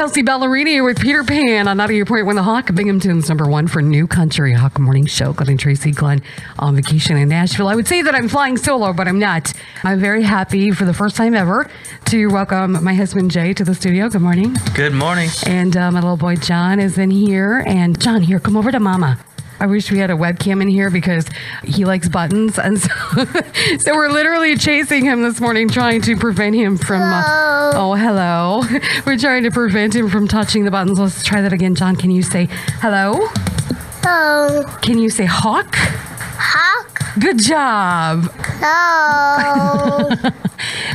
Kelsea Ballerini with Peter Pan on Out of Your Point when the Hawk. Binghamton's number one for New Country Hawk Morning Show. Glenn and Traci Glenn on vacation in Nashville. I would say that I'm flying solo, but I'm not. I'm very happy for the first time ever to welcome my husband Jay to the studio. Good morning. Good morning. And uh, my little boy John is in here. And John, here, come over to Mama. I wish we had a webcam in here because he likes buttons, and so, so we're literally chasing him this morning, trying to prevent him from. Uh, oh, hello! We're trying to prevent him from touching the buttons. Let's try that again, John. Can you say hello? No. Can you say hawk? Hawk. Good job. No.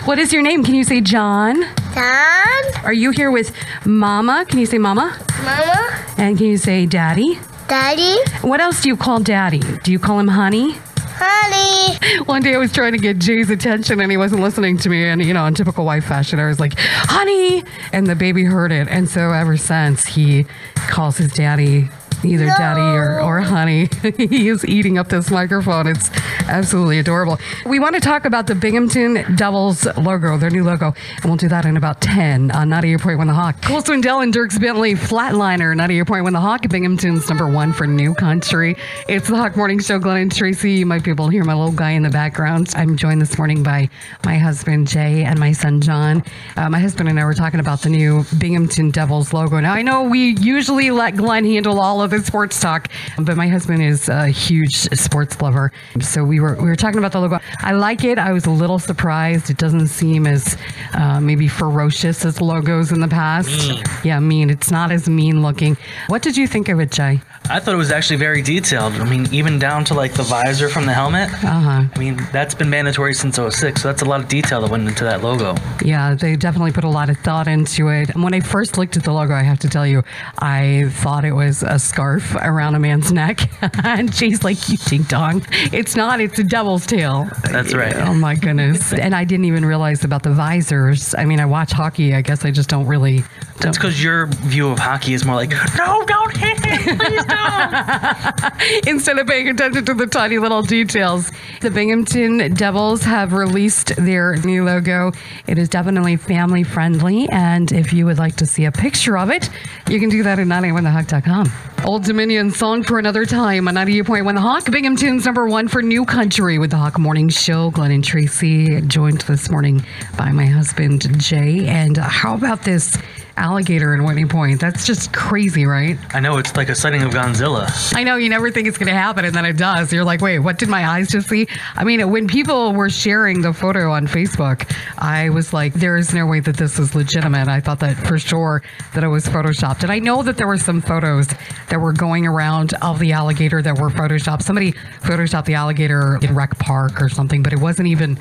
What is your name? Can you say John? Dad. Are you here with Mama? Can you say Mama? Mama. And can you say Daddy? Daddy. What else do you call Daddy? Do you call him Honey? Honey. One day I was trying to get Jay's attention and he wasn't listening to me. And, you know, in typical wife fashion, I was like, honey. And the baby heard it. And so ever since, he calls his daddy either daddy or, or honey. he is eating up this microphone. It's absolutely adorable. We want to talk about the Binghamton Devils logo, their new logo. And we'll do that in about 10 on Not at Your Point When the Hawk. Cole Swindell and Dierks Bentley, Flatliner, Not at Your Point When the Hawk. Binghamton's number one for new country. It's the Hawk Morning Show. Glenn and Traci. You might be able to hear my little guy in the background. I'm joined this morning by my husband, Jay, and my son, John. Uh, my husband and I were talking about the new Binghamton Devils logo. Now, I know we usually let Glenn handle all of sports talk, but my husband is a huge sports lover. So we were we were talking about the logo. I like it. I was a little surprised. It doesn't seem as uh, maybe ferocious as logos in the past. Yeah, mean. It's not as mean looking. What did you think of it, Jay? I thought it was actually very detailed. I mean, even down to like the visor from the helmet. Uh huh. I mean, that's been mandatory since 06, so that's a lot of detail that went into that logo. Yeah, they definitely put a lot of thought into it. And when I first looked at the logo, I have to tell you, I thought it was a scarf around a man's neck. and she's like, you ding dong. It's not, it's a devil's tail. That's right. Oh my goodness. and I didn't even realize about the visors. I mean, I watch hockey. I guess I just don't really. That's Don't, because your view of hockey is more like, no, don't hit him, please don't. instead of paying attention to the tiny little details. The Binghamton Devils have released their new logo. It is definitely family friendly, and if you would like to see a picture of it, you can do that at 981thehawk.com. Old Dominion song for another time on 98.1 The Hawk. Binghamton's number one for new country with the Hawk Morning Show. Glenn and Traci joined this morning by my husband Jay. And how about this alligator in Whitney Point? That's just crazy, right? I know it's like a sighting of Godzilla. I know you never think it's going to happen, and then it does. You're like, wait, what did my eyes just see? I mean, when people were sharing the photo on Facebook, I was like, there is no way that this is legitimate. I thought that for sure that it was photoshopped. And I know that there were some photos that were going around of the alligator that were photoshopped. Somebody photoshopped the alligator in Rec Park or something, but it wasn't even,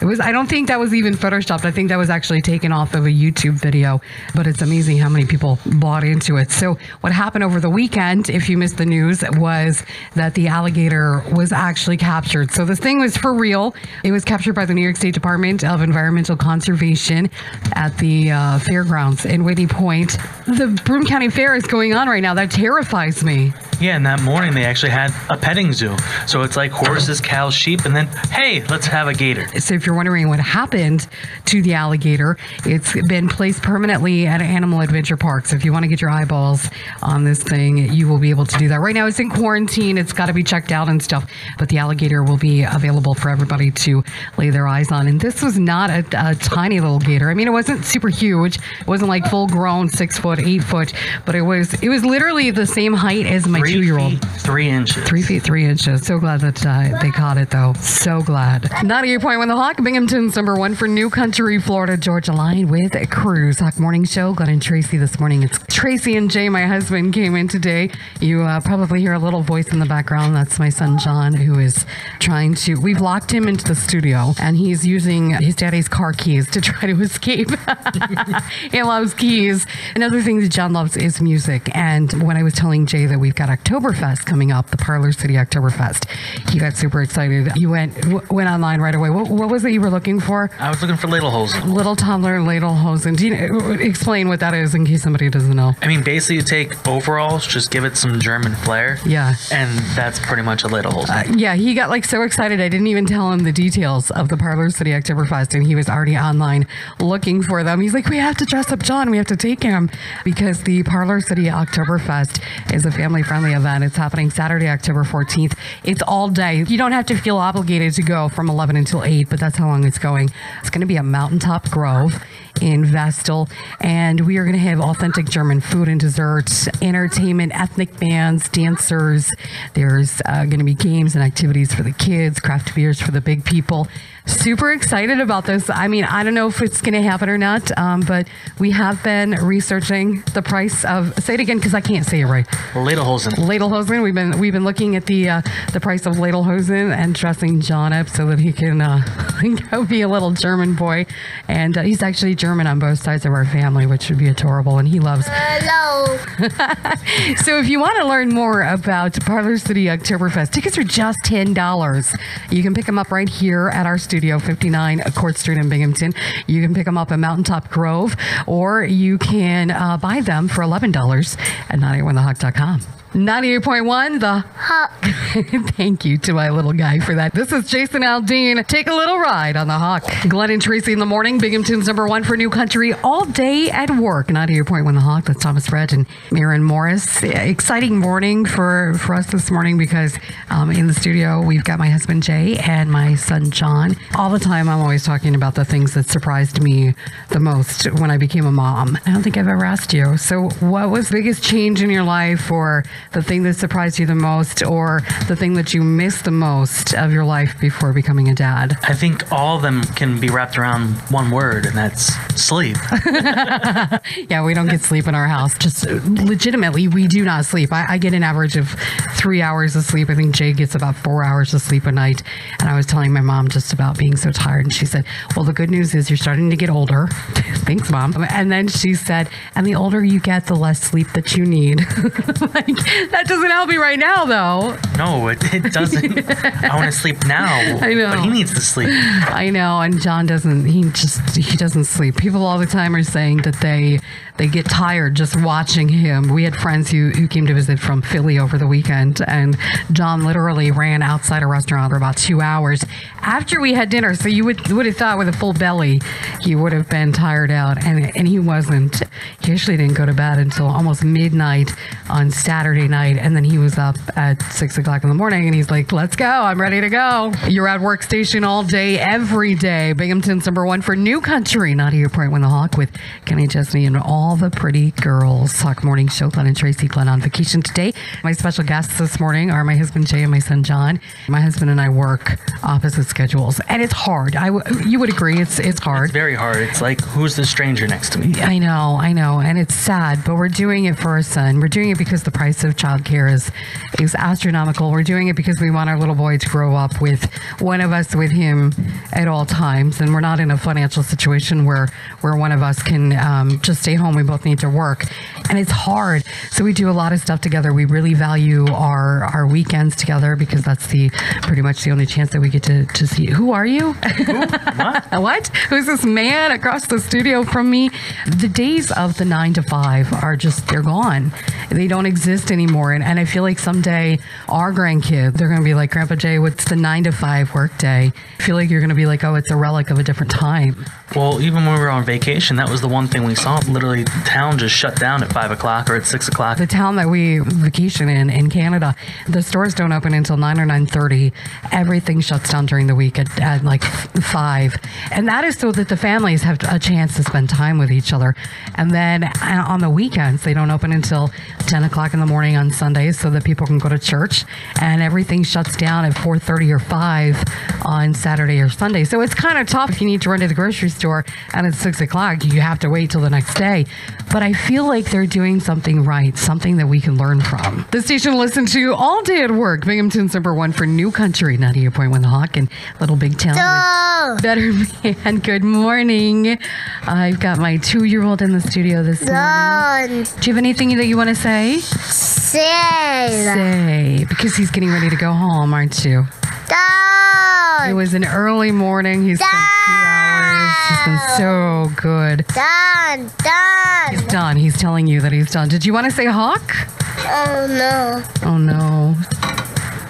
it was, I don't think that was even photoshopped. I think that was actually taken off of a YouTube video, but it's amazing how many people bought into it. So what happened over the weekend, if you missed the news, was that the alligator was actually captured. So this thing was for real. It was captured by the New York State Department of Environmental Conservation at the uh, fairgrounds in Whitney Point. The Broome County Fair is going on right now. That terrifies me. Yeah, and that morning they actually had a petting zoo. So it's like horses, cows, sheep, and then, hey, let's have a gator. So if you're wondering what happened to the alligator, it's been placed permanently at Animal Adventure Park. So if you want to get your eyeballs on this thing, you will be able to do that. Right now it's in quarantine. It's got to be checked out and stuff, but the alligator will be available for everybody to lay their eyes on. And this was not a, a tiny little gator. I mean, it wasn't super huge. It wasn't like full grown, six foot, eight foot, but it was, it was literally the same height as my two year old. feet, three inches. Three feet three inches. So glad that uh, they caught it, though. So glad. 98.1 The Hawk, Binghamton's number one for New Country, Florida Georgia Line with a Cruise. Hawk Morning Show. Glenn and Traci this morning. It's Traci and Jay, my husband, came in today. You uh, probably hear a little voice in the background. That's my son, John, who is trying to. We've locked him into the studio, and he's using his daddy's car keys to try to escape. he loves keys. Another thing that John loves is music. And when I was telling Jay that we've got a Oktoberfest coming up, the Parlor City Oktoberfest. He got super excited. You went w- went online right away. What, what was it you were looking for? I was looking for ladle holes. Little toddler lederhosen. Do you know, explain what that is in case somebody doesn't know? I mean, basically, you take overalls, just give it some German flair. Yeah. And that's pretty much a ladle hose. Uh, yeah, he got like so excited. I didn't even tell him the details of the Parlor City Oktoberfest, and he was already online looking for them. He's like, "We have to dress up John. We have to take him because the Parlor City Oktoberfest is a family-friendly event. It's happening Saturday, October 14th. It's all day. You don't have to feel obligated to go from 11 until 8, but that's how long it's going. It's going to be a mountaintop grove in Vestal, and we are going to have authentic German food and desserts, entertainment, ethnic bands, dancers. There's uh, going to be games and activities for the kids, craft beers for the big people. Super excited about this. I mean, I don't know if it's going to happen or not, um, but we have been researching the price of. Say it again because I can't say it right. lederhosen. We've been we've been looking at the uh, the price of Lederhosen and dressing John up so that he can uh, go be a little German boy, and uh, he's actually German on both sides of our family, which would be adorable, and he loves. Hello. So if you want to learn more about Parlor City Oktoberfest, tickets are just ten dollars. You can pick them up right here at our studio, 59 Court Street in Binghamton. You can pick them up at Mountaintop Grove, or you can uh, buy them for eleven dollars at 981thehawk.com. 98.1 the Hawk. Thank you to my little guy for that. This is Jason Aldean. Take a little ride on the Hawk. Glenn and Traci in the morning. Binghamton's number one for new country all day at work. 98.1 the Hawk. That's Thomas Rhett and Maren Morris. Exciting morning for, for us this morning because um, in the studio we've got my husband Jay and my son John. All the time I'm always talking about the things that surprised me the most when I became a mom. I don't think I've ever asked you. So what was the biggest change in your life or the thing that surprised you the most or the thing that you missed the most of your life before becoming a dad? I think all of them can be wrapped around one word, and that's sleep. Yeah, we don't get sleep in our house. Just legitimately, we do not sleep. I, I get an average of three hours of sleep. I think Jay gets about four hours of sleep a night. And I was telling my mom just about being so tired. And she said, Well, the good news is you're starting to get older. Thanks, mom. And then she said, And the older you get, the less sleep that you need. like, that doesn't help me right now, though. No, it, it doesn't. I want to sleep now. I know. But he needs to sleep. I know, and John doesn't. He just he doesn't sleep. People all the time are saying that they they get tired just watching him. We had friends who who came to visit from Philly over the weekend, and John literally ran outside a restaurant for about two hours after we had dinner. So you would would have thought with a full belly he would have been tired out, and and he wasn't. He actually didn't go to bed until almost midnight on Saturday night, and then he was up at six o'clock in the morning, and he's like, "Let's go! I'm ready to go." You're at workstation all day, every day. Binghamton's number one for new country. Not here, point when the hawk with Kenny Chesney and all the pretty girls. Hawk Morning Show. Glenn and Traci. Glenn on vacation today. My special guests this morning are my husband Jay and my son John. My husband and I work opposite schedules, and it's hard. I w- you would agree it's it's hard. It's very hard. It's like, who's the stranger next to me? I know, I know, and it's sad, but we're doing it for our son. We're doing it because the price of childcare is is astronomical. We're doing it because we want our little boy to grow up with one of us with him at all times, and we're not in a financial situation where where one of us can um, just stay home. We both need to work, and it's hard. So we do a lot of stuff together. We really value our our weekends together because that's the pretty much the only chance that we get to to see. Who are you? What? what? Who's this man across the studio from me? The days of the nine to five are just, they're gone. They don't exist anymore. And, and I feel like someday our grandkids, they're going to be like, Grandpa Jay, what's the nine to five work day? I feel like you're going to be like, oh, it's a relic of a different time. Well, even when we were on vacation, that was the one thing we saw. Literally, the town just shut down at five o'clock or at six o'clock. The town that we vacation in, in Canada, the stores don't open until 9 or 9.30. Everything shuts down during the week at, at like 5. And that is so that the families have a chance to spend time with each other. And then uh, on the weekends, they don't open until 10 o'clock in the morning on Sundays so that people can go to church. And everything shuts down at 4.30 or 5 on Saturday or Sunday. So it's kind of tough if you need to run to the grocery store and it's 6 o'clock. You have to wait till the next day. But I feel like they're doing something right, something that we can learn from. The station to listen to all day at work. Binghamton's number one for new country. 98.1 The Hawk and Little Big Town. Go. Better man. Good morning. I've got my two year old in the studio this morning. Run. Do you have anything that you want to say? Say. Say, because he's getting ready to go home, aren't you? It was an early morning. He spent two hours. He's been so good. Done. Done. He's done. He's telling you that he's done. Did you want to say hawk? Oh no. Oh no.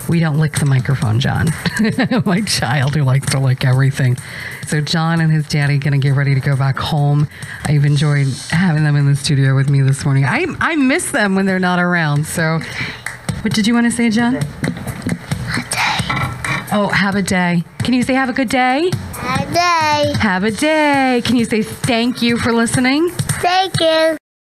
We don't lick the microphone, John. My child who likes to lick everything. So John and his daddy gonna get ready to go back home. I've enjoyed having them in the studio with me this morning. I I miss them when they're not around. So what did you want to say, John? A day. Oh, have a day. Can you say have a good day? A day. Have a day. Can you say thank you for listening? Thank you.